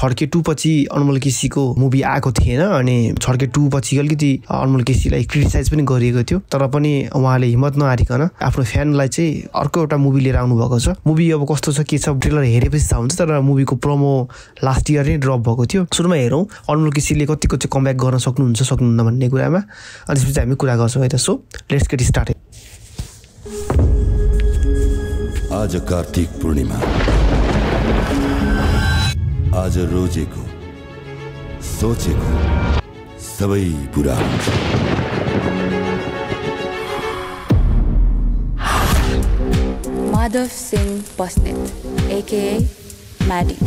छड्के टू पछि अनमोल केसीको मुभी आएको थिएन अनि छड्के टू पछि अलिकति अनमोल केसीलाई क्रिटिसाइज पनि गरिएको थियो। तर पनि उहाँले हिम्मत नहारिकन आफ्नो फ्यानलाई चाहिँ अर्को एउटा मुभी लिएर आउनु भएको छ। मुभी अब कस्तो छ के छ ट्रेलर हेरेपछि थाहा हुन्छ तर मुभीको प्रोमो लास्ट इयर नै ड्रप भएको थियो। सुरुमा हेरौँ अनमोल केसीले कतिको चाहिँ कमब्याक गर्न सक्नुहुन्छ सक्नुहुन्न भन्ने कुरामा। अनि त्यसपछि हामी कुरा गर्छौँ है त। सो लेट्स गेट स्टार्ट आज कार्तिक पूर्णिमा। आज रोजेको सोचेको सबै पुरा Madhav Singh Basnet, aka Maddie.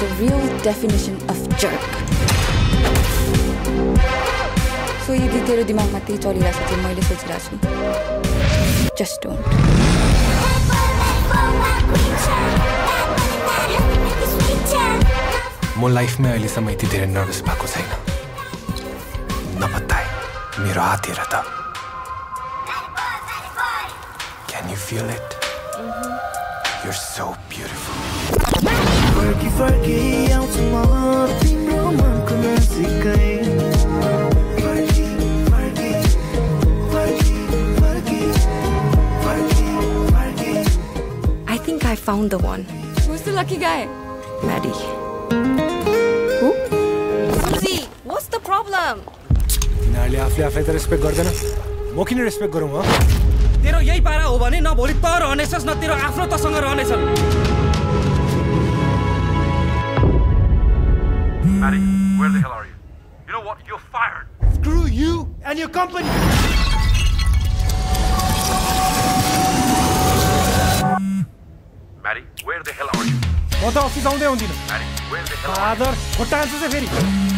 The real definition of jerk. So यदि तेरो दिमागमा त्यही चलिरहेको छ मैले सोचिरहेको छु जस्ट डोन्ट म लाइफमा अहिलेसम्म यति धेरै नर्भस भएको छैन नपत्ताए मेरो हात हेर त can you feel it you're so beautiful फर्की फर्की आउँछु म तिम्रो मनको नजिकै फर्की फर्की फर्की फर्की फर्की फर्की I think I found the one. Who's the lucky guy? Maddie. Suzy, what's the problem? यिनीहरूले आफूले आफै त रेस्पेक्ट गर्दैन म किन रेस्पेक्ट गरौँ हो तेरो यही पारा हो भने न भोलि त रहनेछस् न तेरो आफ्नो तसँग रहनेछन् Maddie, where the hell are you? You know what? You're fired. Screw you and your company. Maddie, where the hell are you? म त अफिस आउँदै हुँदिनँ Maddie, where the hell are आदर खुट्टा हाल्छु चाहिँ फेरि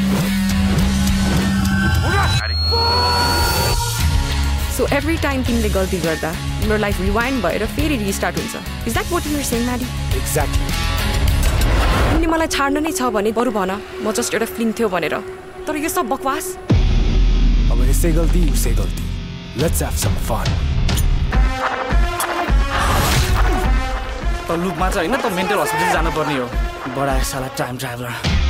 So every time तिमीले गल्ती गर्दा तिम्रो लाइफ रिवाइन्ड भएर फेरि रिस्टार्ट हुन्छ. Is that what you're saying Maddy exactly तिमीले मलाई छाड्न नै छ भने बरु भन म जस्ट एउटा फिल्म थियो भनेर तर यो सब बकवास अब यसै गल्ती उसै गल्ती लेट्स ह्याभ सम फन त लुपमा चाहिँ होइन त मेन्टल हस्पिटल जानुपर्ने हो बडा साला टाइम ट्राभलर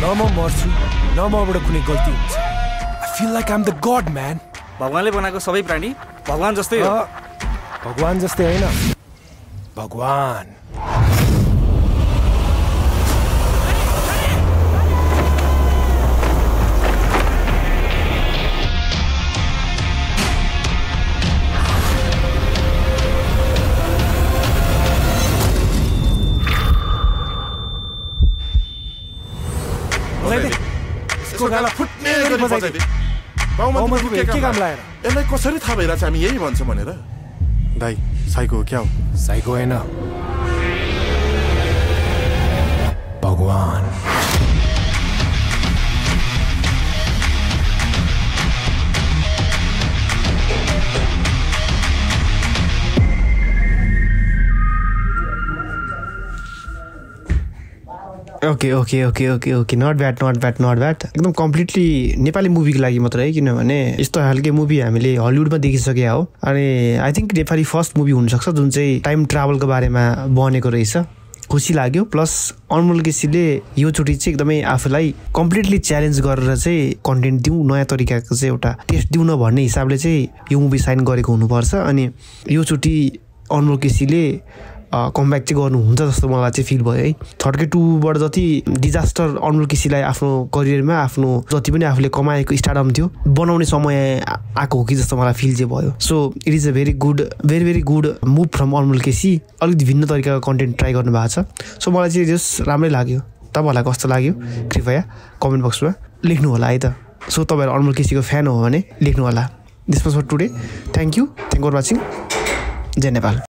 न म मर्छु न मबाट कुनै गल्ती हुन्छ। I feel like I'm the god man भगवान्ले बनाएको सबै प्राणी भगवान् जस्तै हो। भगवान् जस्तै होइन। भगवान्। के काम यसलाई कसरी थाहा भइरहेछ? हामी यही भन्छौँ भनेर। दाइ साइको हो क्या हो? साइको होइन। भगवान्। Okay okay okay okay okay not bad not bad not bad एकदम कम्प्लिटली नेपाली मुभीको लागि मात्रै है किनभने यस्तो खालके मुभी हामीले हलिउडमा देखिसकेका हो। अनि I think Nepali first movie हुनसक्छ जुन चाहिँ टाइम ट्राभलको बारेमा बनेको रहेछ। खुसी लाग्यो प्लस अनमोल केसीले योचोटि चाहिँ एकदमै आफूलाई कम्प्लिटली च्यालेन्ज गरेर चाहिँ कन्टेन्ट दिउँ नयाँ तरिकाको चाहिँ एउटा टेस्ट दिउँ न भन्ने हिसाबले चाहिँ यो मुभी साइन गरेको हुनुपर्छ। अनि योचोटि अनमोल केसीले कमब्याक चाहिँ गर्नुहुन्छ जस्तो मलाई चाहिँ फिल भयो है। थर्डके टूबाट जति डिजास्टर अनमोल केसीलाई आफ्नो करियरमा आफ्नो जति पनि आफूले कमाएको स्टार्टअप थियो बनाउने समय आएको हो कि जस्तो मलाई फिल चाहिँ भयो। So it is a very good very very good movie from Anmol KC. अलिकति भिन्न तरिकाको कन्टेन्ट ट्राई गर्नु भएको छ। सो मलाई चाहिँ जस राम्रै लाग्यो। तपाईँहरूलाई कस्तो लाग्यो? कृपया कमेन्ट बक्समा लेख्नु होला है त। सो तपाईँहरू अनमोल केसीको फ्यान हो भने लेख्नु होला। This was for today thank you thank for watching Jay Nepal.